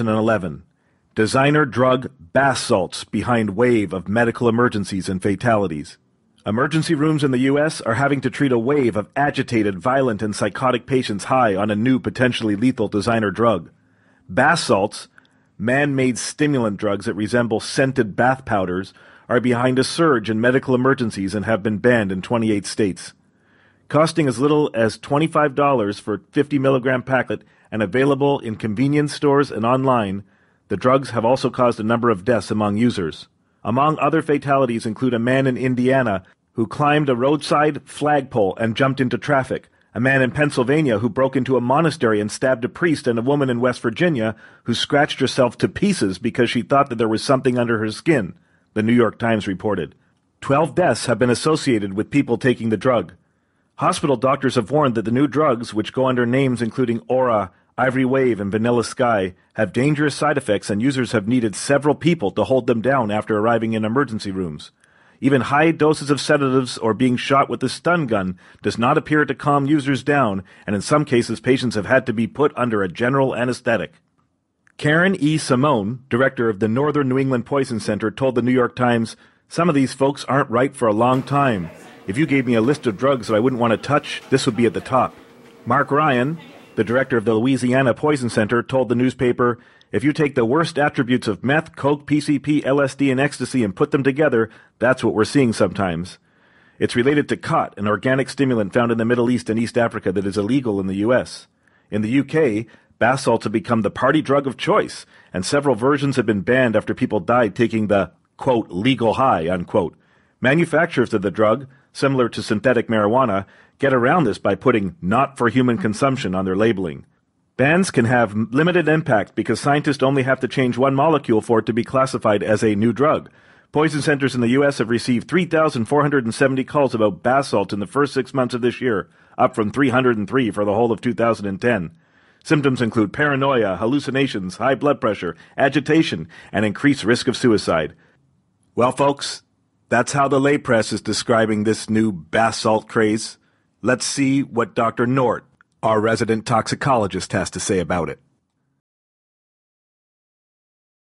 2011. Designer drug bath salts behind wave of medical emergencies and fatalities. Emergency rooms in the U.S. are having to treat a wave of agitated, violent, and psychotic patients high on a new, potentially lethal designer drug. Bath salts, man made stimulant drugs that resemble scented bath powders, are behind a surge in medical emergencies and have been banned in 28 states. Costing as little as $25 for 50 milligram packet and available in convenience stores and online, the drugs have also caused a number of deaths among users. Among other fatalities include a man in Indiana who climbed a roadside flagpole and jumped into traffic, a man in Pennsylvania who broke into a monastery and stabbed a priest, and a woman in West Virginia who scratched herself to pieces because she thought that there was something under her skin, the New York Times reported. Twelve deaths have been associated with people taking the drug. Hospital doctors have warned that the new drugs, which go under names including Aura, Ivory Wave, and Vanilla Sky, have dangerous side effects, and users have needed several people to hold them down after arriving in emergency rooms. Even high doses of sedatives or being shot with a stun gun does not appear to calm users down, and in some cases, patients have had to be put under a general anesthetic. Karen E. Simone, director of the Northern New England Poison Center, told the New York Times, Some of these folks aren't right for a long time. If you gave me a list of drugs that I wouldn't want to touch, this would be at the top. Mark Ryan, the director of the Louisiana Poison Center told the newspaper, if you take the worst attributes of meth, coke, PCP, LSD, and ecstasy and put them together, that's what we're seeing sometimes. It's related to khat, an organic stimulant found in the Middle East and East Africa that is illegal in the U.S. In the UK, bath salts have become the party drug of choice, and several versions have been banned after people died taking the, quote, legal high, unquote. Manufacturers of the drug, similar to synthetic marijuana, get around this by putting not for human consumption on their labeling. Bans can have limited impact because scientists only have to change one molecule for it to be classified as a new drug. Poison centers in the U.S. have received 3,470 calls about bath salt in the first six months of this year, up from 303 for the whole of 2010. Symptoms include paranoia, hallucinations, high blood pressure, agitation, and increased risk of suicide. Well, folks, that's how the lay press is describing this new bath salt craze. Let's see what Dr. Nort, our resident toxicologist, has to say about it.